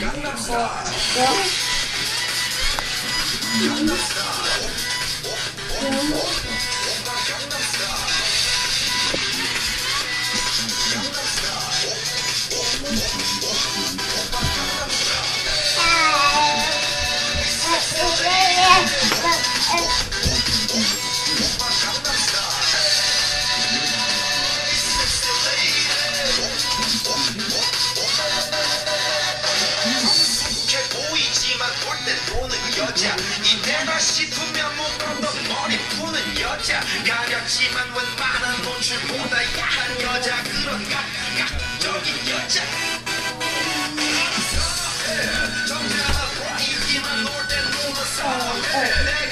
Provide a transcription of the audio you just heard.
Gangnam Style. 때 보는 여자. 이때가 싶으면 묶어도 머리 푸는 여자. 가렸지만 웬만한 노출보다 야한 여자. 그런 감각적인 여자. 정말 보이지만 놀때 노는 선호